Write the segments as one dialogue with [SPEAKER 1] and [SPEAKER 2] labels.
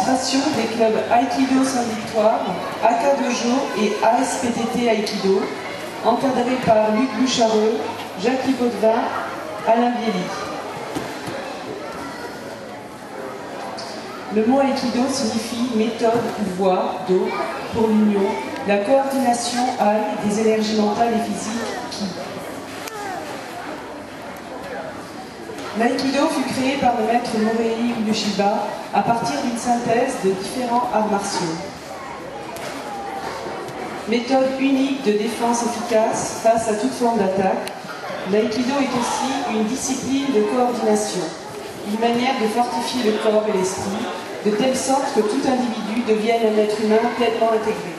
[SPEAKER 1] Des clubs Aikido Saint-Victoire, Aka Dojo et ASPTT Aikido, encadrés par Luc Bouchareux, Jacques Baudevin, Alain Bielli. Le mot Aikido signifie méthode ou voie d'eau pour l'union, la coordination Ai des énergies mentales et physiques Ki. L'aïkido fut créé par le maître Morei Uyeshiba à partir d'une synthèse de différents arts martiaux. Méthode unique de défense efficace face à toute forme d'attaque, l'aïkido est aussi une discipline de coordination, une manière de fortifier le corps et l'esprit, de telle sorte que tout individu devienne un être humain pleinement intégré.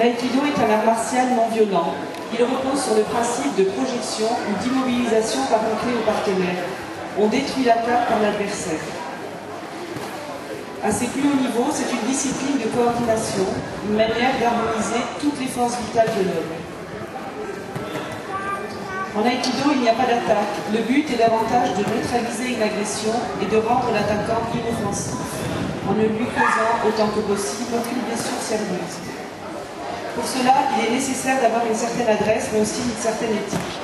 [SPEAKER 1] L'aïkido est un art martial non violent. Il repose sur le principe de projection ou d'immobilisation par un clé au partenaire. On détruit l'attaque par l'adversaire. À ses plus hauts niveaux, c'est une discipline de coordination, une manière d'harmoniser toutes les forces vitales de l'homme. En aïkido, il n'y a pas d'attaque. Le but est davantage de neutraliser une agression et de rendre l'attaquant inoffensif, en ne lui causant autant que possible aucune blessure sérieuse. Pour cela, il est nécessaire d'avoir une certaine adresse, mais aussi une certaine éthique.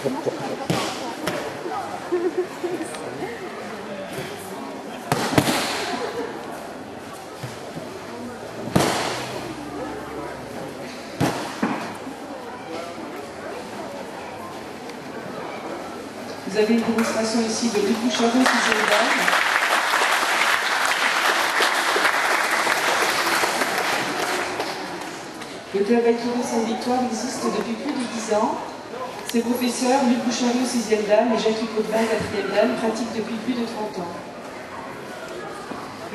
[SPEAKER 1] Vous avez une démonstration ici de Luc Bouchardot qui Le club Aikido Sainte-Victoire existe depuis plus de 10 ans. Ses professeurs, Luc Bouchariot, 6e dan et Jacques Potvin, 4e dan, pratiquent depuis plus de 30 ans.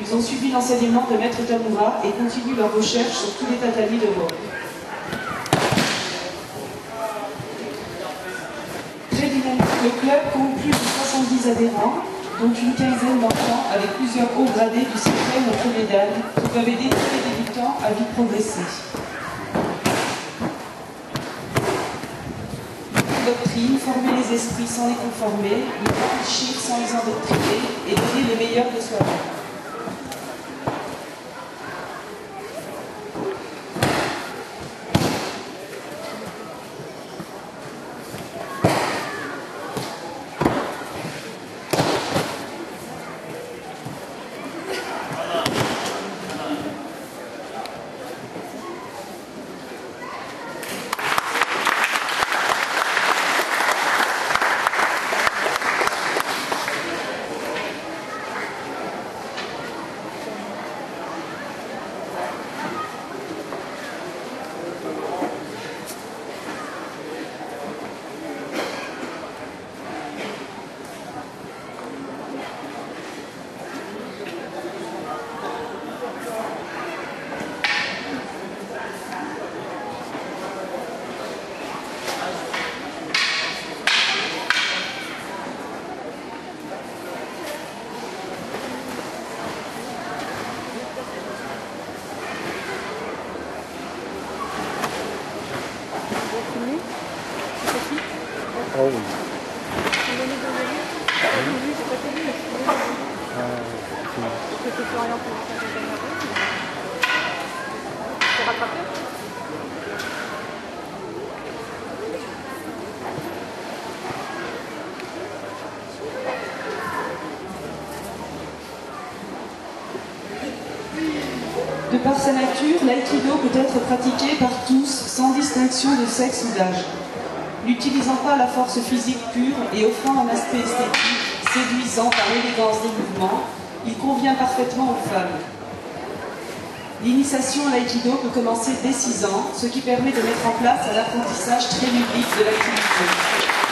[SPEAKER 1] Ils ont suivi l'enseignement de Maître Tamura et continuent leurs recherches sur tous les tatamis d'Europe. Très dynamique, le club compte plus de 70 adhérents, dont une quinzaine d'enfants avec plusieurs hauts gradés du système au premier dan qui peuvent aider tous les débutants à vite progresser. Doctrine, former les esprits sans les conformer, les enrichir sans les endoctriner et donner le meilleur de soi-même. De par sa nature, l'aïkido peut être pratiqué par tous, sans distinction de sexe ou d'âge. N'utilisant pas la force physique pure et offrant un aspect esthétique séduisant par l'élégance des mouvements, il convient parfaitement aux femmes. L'initiation à l'aïkido peut commencer dès 6 ans, ce qui permet de mettre en place un apprentissage très ludique de l'activité.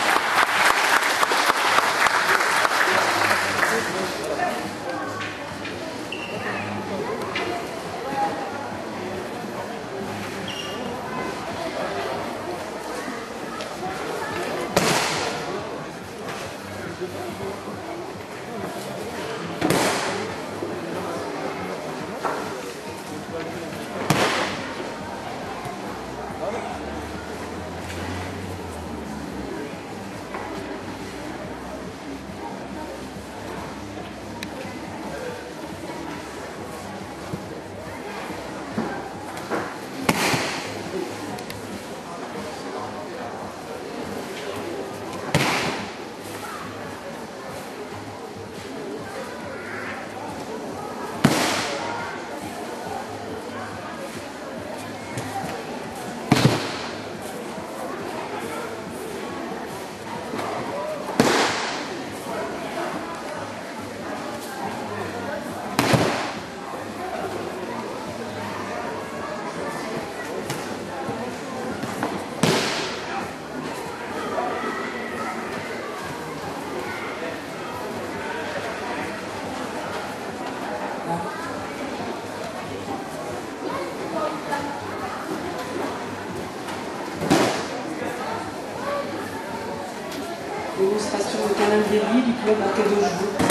[SPEAKER 1] Démonstration de calendrier du club Akadojo.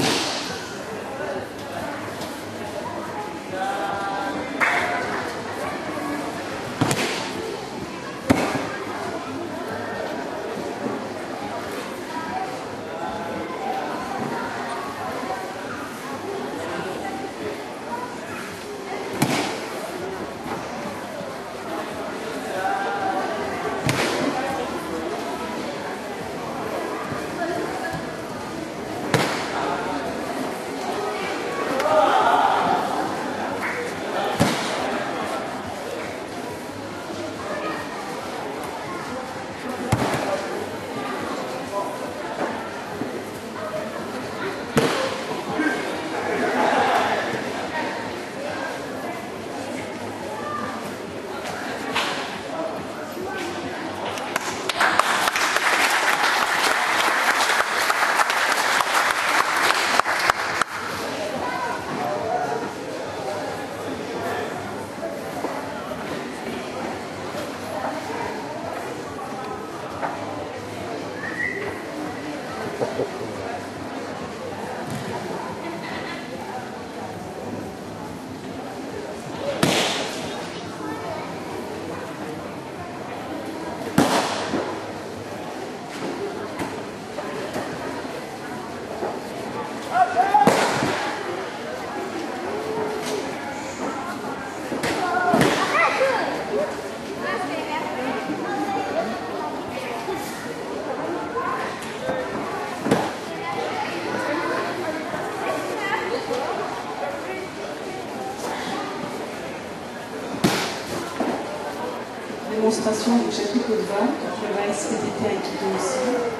[SPEAKER 1] Démonstration du répété à Aikido aussi.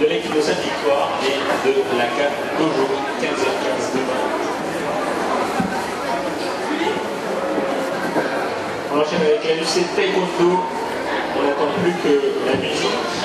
[SPEAKER 2] De l'équipe de Sainte-Victoire et de la CAP Dojo, 15h15 demain. On enchaîne avec la UC Taekwondo. On n'attend plus que la musique.